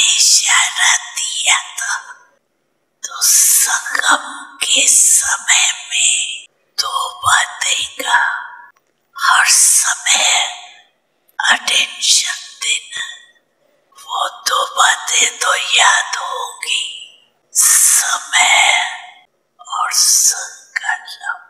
इशारा दिया था तो संगम के समय में तो दो बातें का हर समय अटेंशन देना। वो दो बातें तो याद होगी। समय और संकल्प